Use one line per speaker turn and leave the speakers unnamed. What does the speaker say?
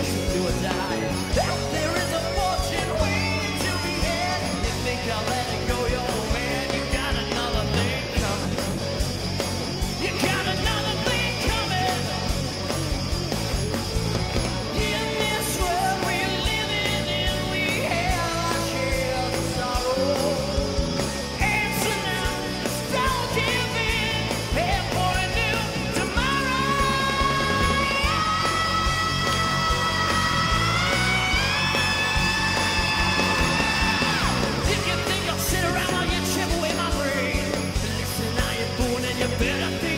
kiss until I die. There is a Espera